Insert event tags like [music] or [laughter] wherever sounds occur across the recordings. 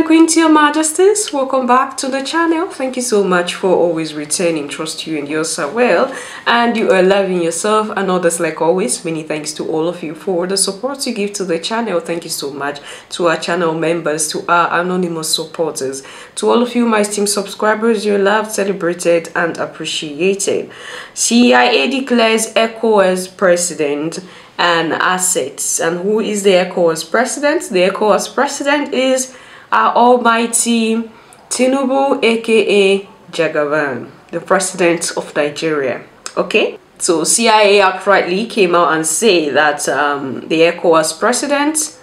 and Queen to your majesties, welcome back to the channel. Thank you so much for always returning. Trust you and yours are well and you are loving yourself and others like always. Many thanks to all of you for the support you give to the channel. Thank you so much to our channel members, to our anonymous supporters, to all of you my esteemed subscribers. You're loved, celebrated and appreciated. CIA declares ECOWAS president and assets. And who is the ECOWAS president? The ECOWAS president is our almighty Tinubu aka Jagaban, the president of Nigeria. Okay? So CIA outrightly came out and say that um, the ECOWAS president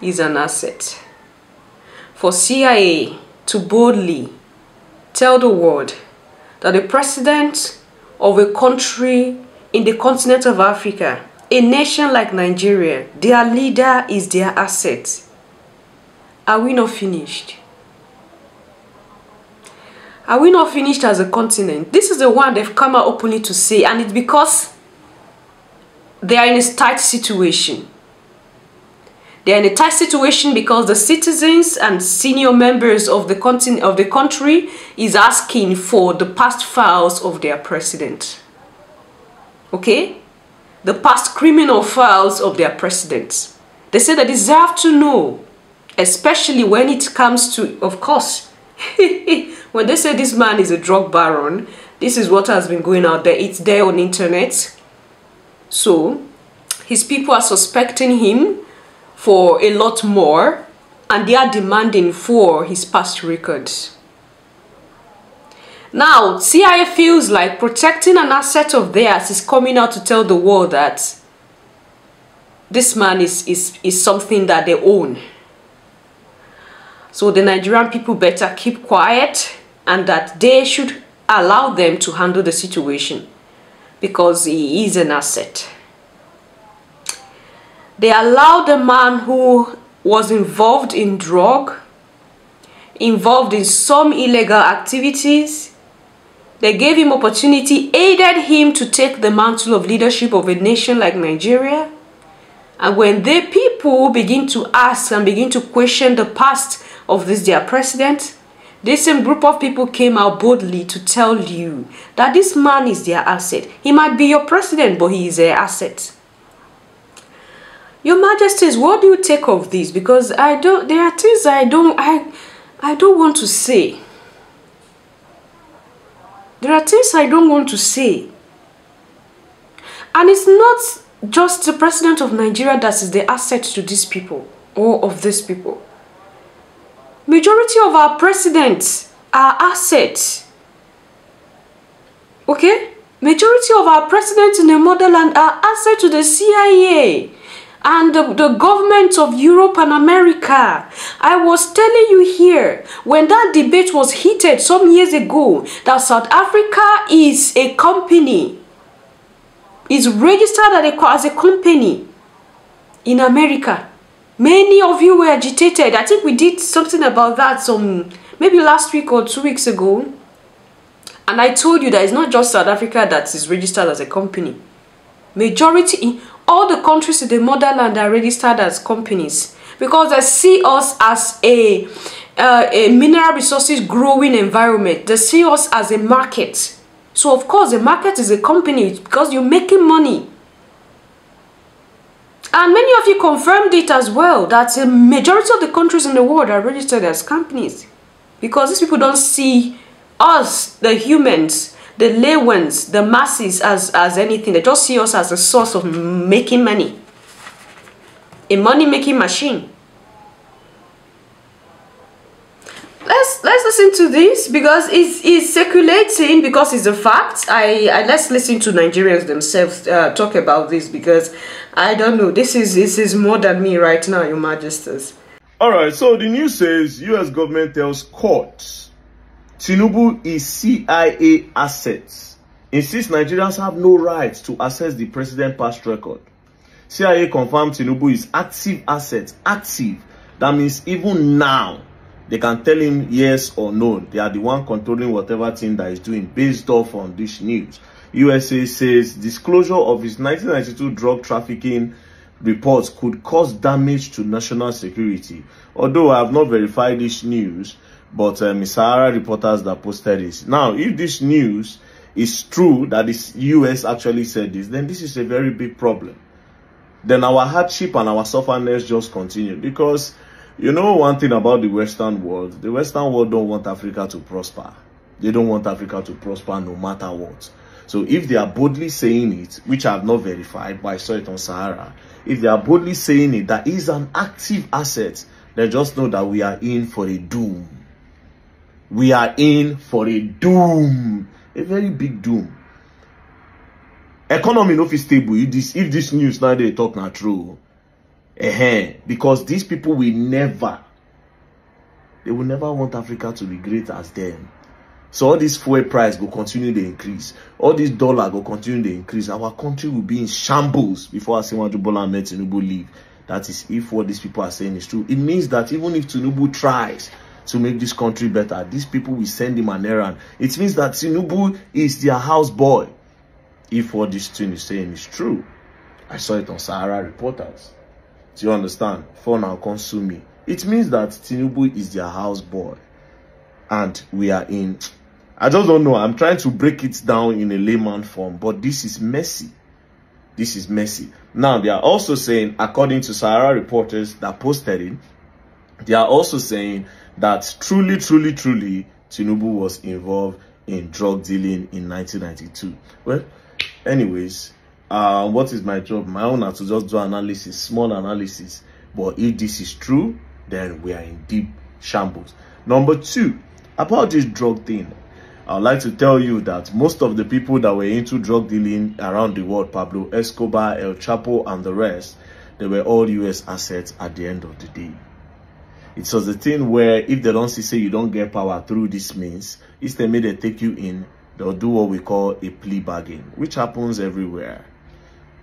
is an asset. For CIA to boldly tell the world that the president of a country in the continent of Africa, a nation like Nigeria, their leader is their asset are we not finished? Are we not finished as a continent? This is the one they've come out openly to say, and it's because they are in a tight situation. They are in a tight situation because the citizens and senior members of the continent of the country is asking for the past files of their president. Okay? The past criminal files of their presidents. They say they deserve to know especially when it comes to, of course, [laughs] when they say this man is a drug baron, this is what has been going out there. It's there on internet. So, his people are suspecting him for a lot more and they are demanding for his past records. Now, CIA feels like protecting an asset of theirs is coming out to tell the world that this man is, is, is something that they own. So the Nigerian people better keep quiet and that they should allow them to handle the situation because he is an asset. They allowed a man who was involved in drug, involved in some illegal activities. They gave him opportunity, aided him to take the mantle of leadership of a nation like Nigeria. And when the people begin to ask and begin to question the past of this their president, this same group of people came out boldly to tell you that this man is their asset. He might be your president, but he is their asset. Your Majesties, what do you take of this? Because I don't. There are things I don't. I, I don't want to say. There are things I don't want to say. And it's not just the president of Nigeria that is the asset to these people or of these people. Majority of our presidents are assets. Okay? Majority of our presidents in the motherland are assets to the CIA and the, the government of Europe and America. I was telling you here, when that debate was heated some years ago, that South Africa is a company, is registered as a company in America. Many of you were agitated. I think we did something about that some maybe last week or two weeks ago. And I told you that it's not just South Africa that is registered as a company. Majority in all the countries in the motherland are registered as companies because they see us as a, uh, a mineral resources growing environment. They see us as a market. So of course the market is a company because you're making money. And many of you confirmed it as well that a majority of the countries in the world are registered as companies. Because these people don't see us, the humans, the layers, the masses as, as anything. They just see us as a source of making money. A money-making machine. Let's let's listen to this because it's, it's circulating because it's a fact. I, I let's listen to nigerians themselves uh, talk about this because i don't know. This is this is more than me right now your majesties. All right so the news says u.s government tells court tinubu is cia assets. Insists nigerians have no right to access the president past record. Cia confirmed tinubu is active assets active. That means even now they can tell him yes or no. They are the one controlling whatever thing that is doing based off on this news. USA says disclosure of his 1992 drug trafficking reports could cause damage to national security. Although I have not verified this news, but um, Sahara reporters that posted this. Now, if this news is true that the US actually said this, then this is a very big problem. Then our hardship and our suffering just continue because you know one thing about the Western world, the Western world don't want Africa to prosper. They don't want Africa to prosper no matter what. So if they are boldly saying it, which I have not verified, but I saw it on Sahara, if they are boldly saying it, that is an active asset, then just know that we are in for a doom. We are in for a doom. A very big doom. Economy no fit stable if this if this news now they talk not true. Uh because these people will never they will never want Africa to be great as them. So all this fuel price will continue to increase. All this dollar will continue to increase. Our country will be in shambles before Asiwaju Bola Ahmed Tinubu leave. That is if what these people are saying is true. It means that even if Tinubu tries to make this country better, these people will send him an errand. It means that Tinubu is their house boy. If what this thing is saying is true. I saw it on Sahara Reporters. Do you understand? For now, consume me. It means that Tinubu is their house boy. And we are in I just don't know. I'm trying to break it down in a layman form, but this is messy. This is messy. Now, they are also saying, according to Sahara reporters that posted it, they are also saying that truly, truly, truly, Tinubu was involved in drug dealing in 1992. Well, anyways, uh, what is my job? My own to just do analysis, small analysis. But if this is true, then we are in deep shambles. Number two, about this drug thing, I'd like to tell you that most of the people that were into drug dealing around the world, Pablo Escobar, El Chapo, and the rest, they were all US assets at the end of the day. It was the thing where if they don't see, say you don't get power through this means, instead may they take you in, they'll do what we call a plea bargain, which happens everywhere.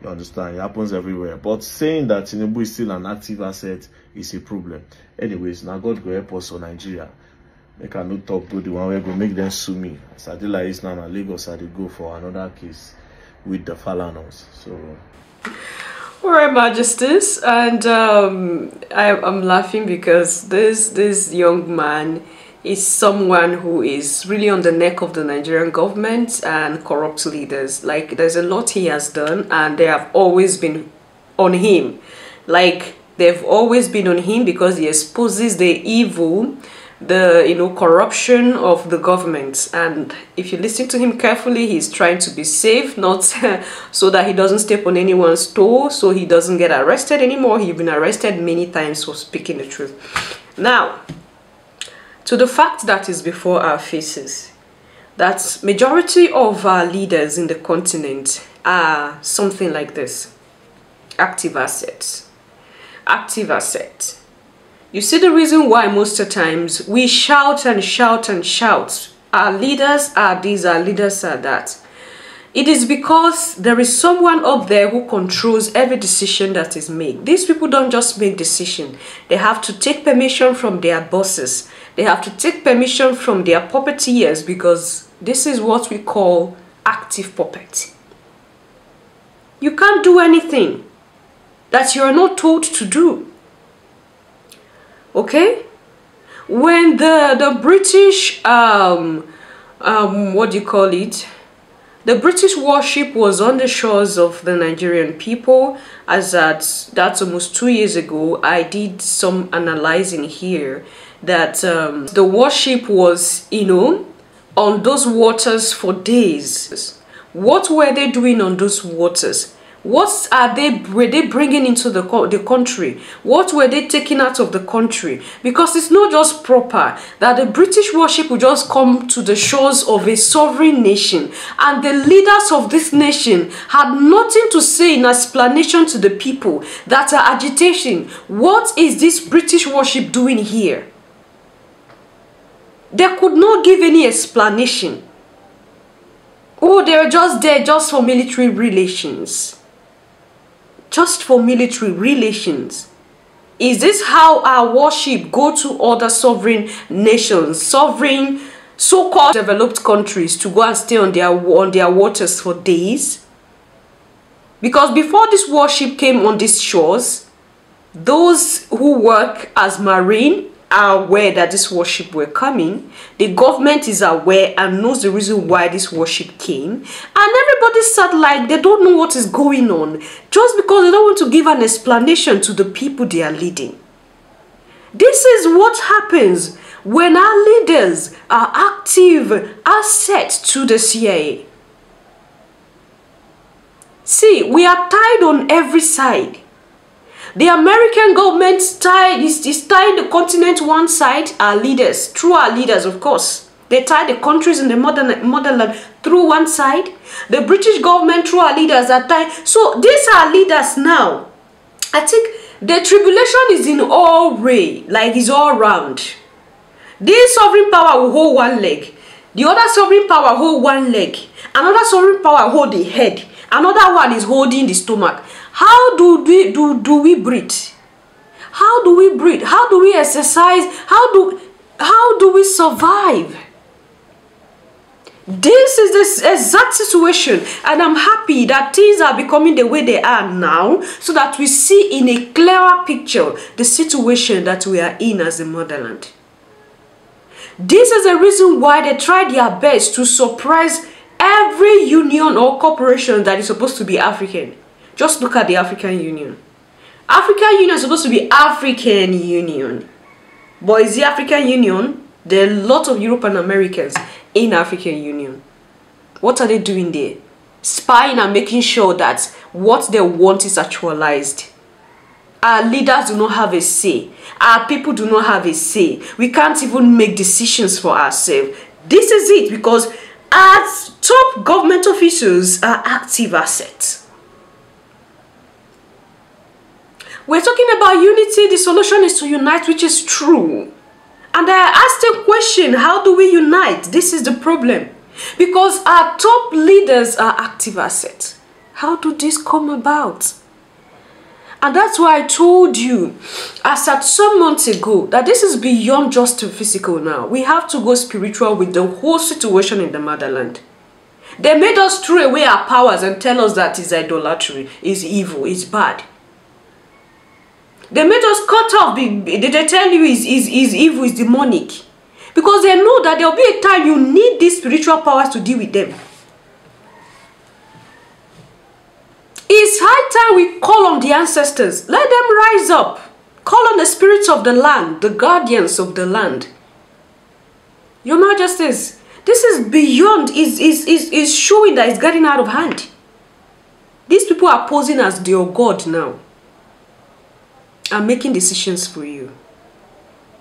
You understand? It happens everywhere. But saying that Tinubu is still an active asset is a problem. Anyways, now God go help us on Nigeria make i no talk to the one wey go make them sue me as i dey like now lagos i dey go for another case with the falanos so. All right, Majesties, and um, I, I'm laughing because this this young man is someone who is really on the neck of the Nigerian government and corrupt leaders. Like, there's a lot he has done, and they have always been on him. Like, they've always been on him because he exposes the evil the you know corruption of the government and if you listen to him carefully he's trying to be safe not [laughs] so that he doesn't step on anyone's toe so he doesn't get arrested anymore he's been arrested many times for speaking the truth now to the fact that is before our faces that majority of our leaders in the continent are something like this active assets active assets you see the reason why most of times we shout and shout and shout. Our leaders are these, our leaders are that. It is because there is someone up there who controls every decision that is made. These people don't just make decision. They have to take permission from their bosses. They have to take permission from their puppeteers because this is what we call active puppet. You can't do anything that you are not told to do. Okay? When the the british um um what do you call it? The british warship was on the shores of the nigerian people as that that's almost two years ago i did some analyzing here that um, the warship was you know on those waters for days. What were they doing on those waters? What are they were they bringing into the, the country? What were they taking out of the country? Because it's not just proper that the british warship will just come to the shores of a sovereign nation and the leaders of this nation had nothing to say in explanation to the people that are agitation. What is this british warship doing here they could not give any explanation oh they're just there just for military relations just for military relations. Is this how our warship go to other sovereign nations, sovereign so-called developed countries to go and stay on their on their waters for days? Because before this warship came on these shores, those who work as marine are aware that this worship were coming. The government is aware and knows the reason why this worship came. And everybody sat like they don't know what is going on just because they don't want to give an explanation to the people they are leading. This is what happens when our leaders are active assets to the CIA. See, we are tied on every side. The American government tied, is, is tying the continent one side, our leaders, through our leaders, of course. They tie the countries in the modern, motherland through one side. The British government through our leaders are tied. So these are leaders now. I think the tribulation is in all way, like it's all round. This sovereign power will hold one leg. The other sovereign power hold one leg. Another sovereign power hold the head. Another one is holding the stomach. How do we do, do we breathe? How do we breathe? How do we exercise? How do how do we survive? This is the exact situation, and I'm happy that things are becoming the way they are now, so that we see in a clearer picture the situation that we are in as a motherland. This is the reason why they try their best to surprise every union or corporation that is supposed to be African. Just look at the African Union. African Union is supposed to be African Union. But is the African Union? There are a lot of European Americans in African Union. What are they doing there? Spying and making sure that what they want is actualized. Our leaders do not have a say. Our people do not have a say. We can't even make decisions for ourselves. This is it because as top government officials are active assets. We're talking about unity. The solution is to unite, which is true. And I asked a question, how do we unite? This is the problem. Because our top leaders are active assets. How do this come about? And that's why I told you, as at some months ago, that this is beyond just physical now. We have to go spiritual with the whole situation in the motherland. They made us throw away our powers and tell us that is idolatry, is evil, is bad. They made us cut off. Did they tell you is, is, is evil, is demonic? Because they know that there will be a time you need these spiritual powers to deal with them. It's high time we call on the ancestors. Let them rise up. Call on the spirits of the land, the guardians of the land. Your Majesties, this is beyond, is, is, is, is showing that it's getting out of hand. These people are posing as your God now are making decisions for you.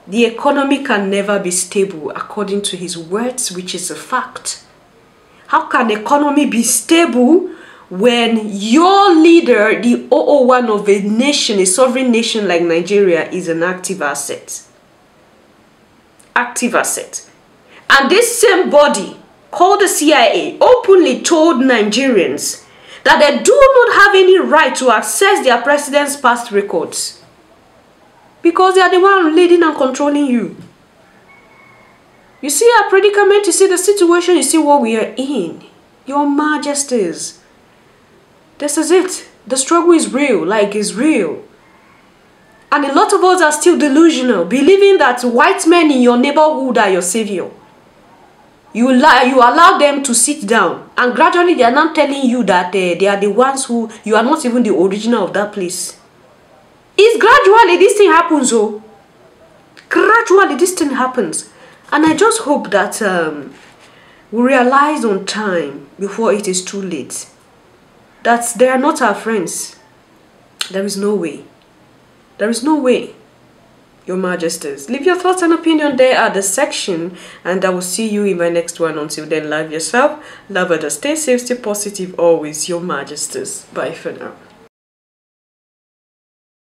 The economy can never be stable according to his words, which is a fact. How can economy be stable when your leader, the 001 of a nation, a sovereign nation like Nigeria, is an active asset? Active asset. And this same body, called the CIA, openly told Nigerians that they do not have any right to access their president's past records because they are the one leading and controlling you. You see our predicament, you see the situation, you see what we are in. Your majesties. This is it. The struggle is real, like it's real. And a lot of us are still delusional, believing that white men in your neighborhood are your savior. You, lie, you allow them to sit down and gradually they are now telling you that uh, they are the ones who, you are not even the original of that place. It's gradually this thing happens, oh. Gradually this thing happens. And I just hope that um, we realize on time before it is too late that they are not our friends. There is no way. There is no way. Your Majesties. Leave your thoughts and opinion there at the section and I will see you in my next one. Until then, love yourself, love others, stay safe, stay positive always. Your Majesties. Bye for now.